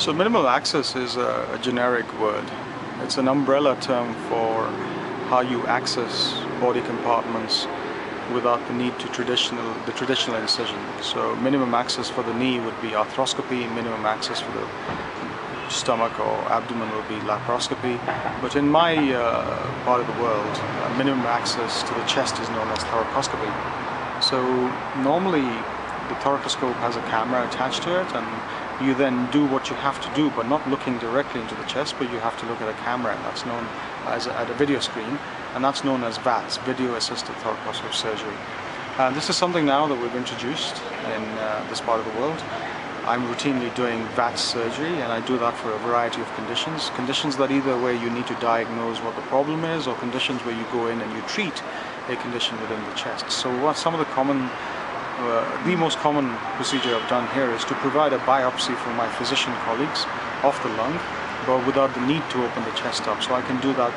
So minimal access is a, a, generic word. It's an umbrella term for how you access body compartments without the need to traditional the traditional incision. So minimum access for the knee would be arthroscopy, minimum access for the stomach or abdomen would be laparoscopy. But in my uh, part of the world, uh, minimum access to the chest is known as thoracoscopy. So normally the thoracoscope has a camera attached to it and you then do what you have to do but not looking directly into the chest but you have to look at a camera and that's known as a, at a video screen and that's known as VATS, Video Assisted Thoracoscope Surgery. Uh, this is something now that we've introduced in uh, this part of the world. I'm routinely doing VATS surgery and I do that for a variety of conditions. Conditions that either where you need to diagnose what the problem is or conditions where you go in and you treat a condition within the chest. So what some of the common uh, the most common procedure I've done here is to provide a biopsy for my physician colleagues of the lung, but without the need to open the chest up. So I can do that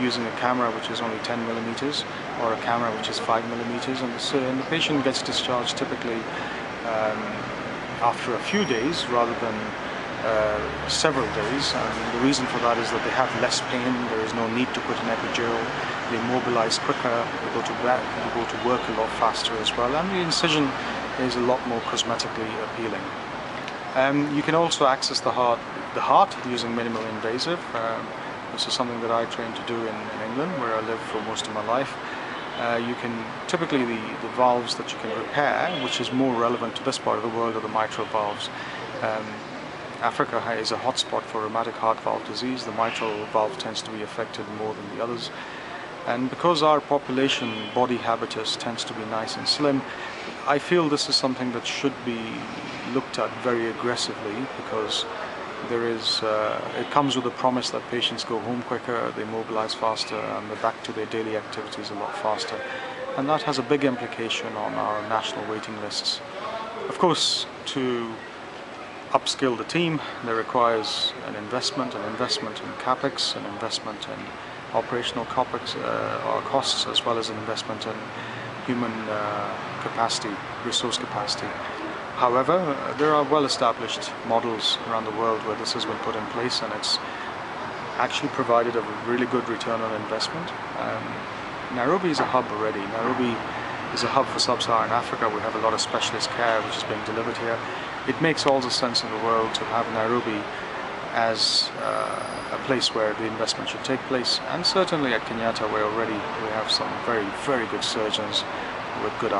using a camera which is only 10 millimeters or a camera which is 5 millimeters and the, and the patient gets discharged typically um, after a few days rather than uh, several days and the reason for that is that they have less pain, there is no need to put an epidural, they mobilize quicker, they go to, they go to work a lot faster as well and the incision is a lot more cosmetically appealing. Um, you can also access the heart, the heart using minimal invasive. Um, this is something that I trained to do in, in England where I lived for most of my life. Uh, you can typically the, the valves that you can repair, which is more relevant to this part of the world, are the mitral valves. Um, Africa is a hotspot for rheumatic heart valve disease. The mitral valve tends to be affected more than the others. And because our population body habitus tends to be nice and slim, I feel this is something that should be looked at very aggressively because there is, uh, it comes with a promise that patients go home quicker, they mobilize faster, and they're back to their daily activities a lot faster. And that has a big implication on our national waiting lists. Of course, to upskill the team, that requires an investment, an investment in capex, an investment in operational capex, uh, or costs, as well as an investment in human uh, capacity, resource capacity. However, there are well-established models around the world where this has been put in place and it's actually provided a really good return on investment. Um, Nairobi is a hub already. Nairobi is a hub for sub-Saharan Africa. We have a lot of specialist care which is being delivered here. It makes all the sense in the world to have Nairobi as uh, a place where the investment should take place. And certainly at Kenyatta where already we have some very very good surgeons with good